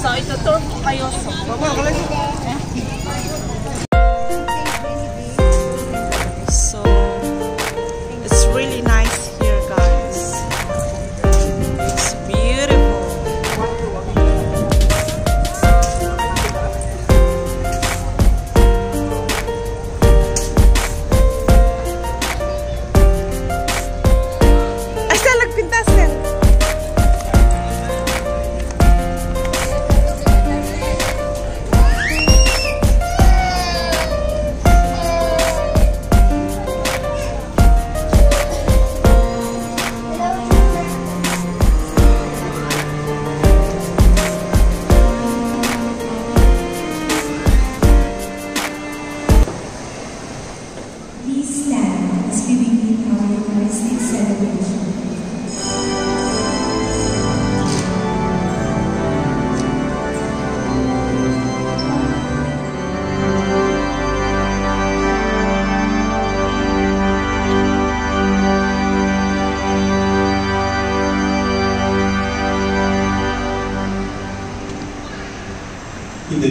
So, itutur ko kayo. So, Mama, kalay ko.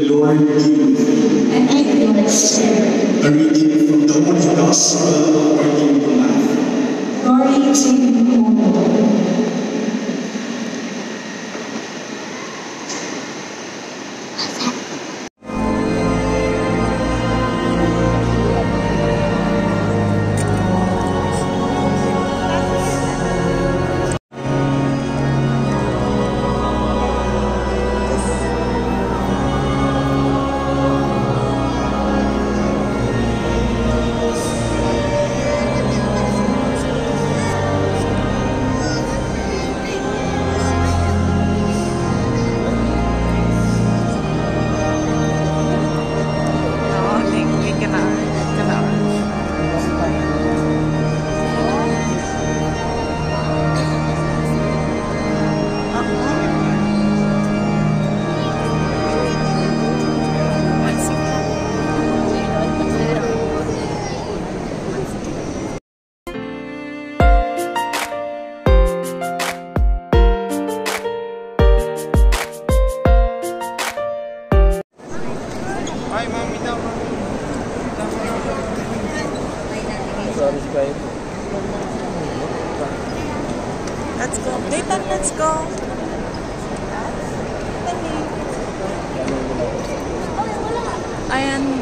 The Lord you. And with your spirit. A reading from the Holy Gospel according to Matthew. Glory to you,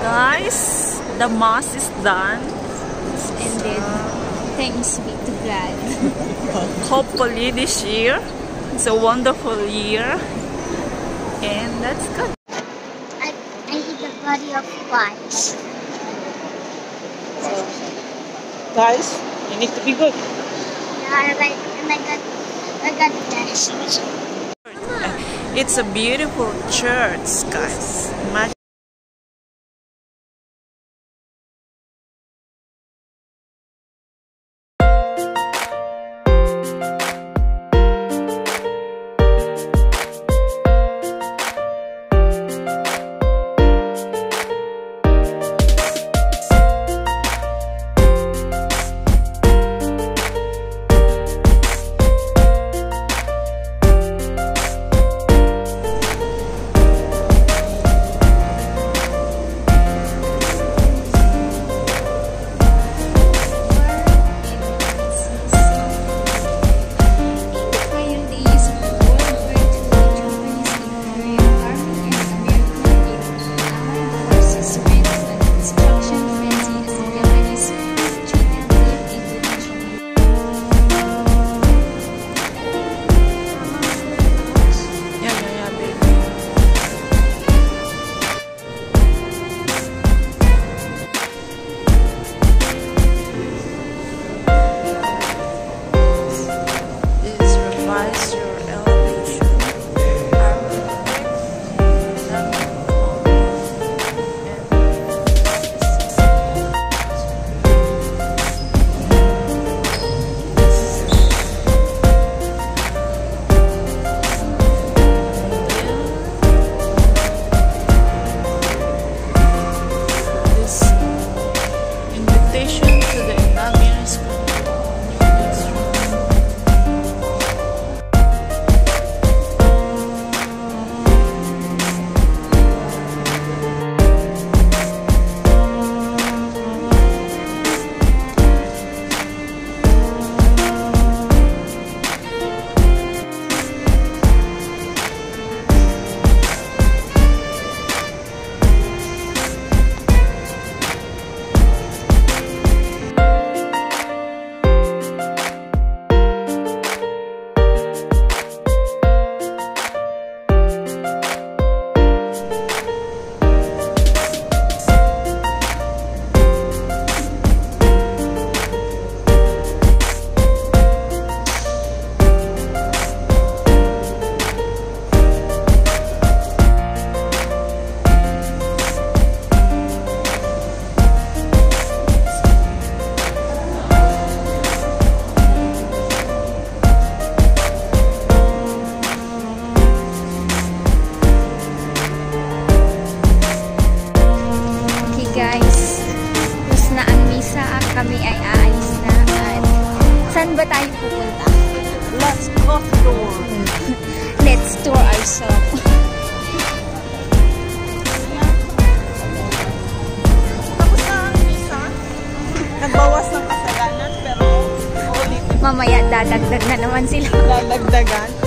guys, the mass is done. It's ended. Thanks be to God. Hopefully this year, it's a wonderful year. And that's good. I, I eat a body of flies. Guys, you need to be good. Yeah, I, and I got, I got this. It's a beautiful church, guys. Imagine Mamaya dadagdag na naman sila. dadagdagan.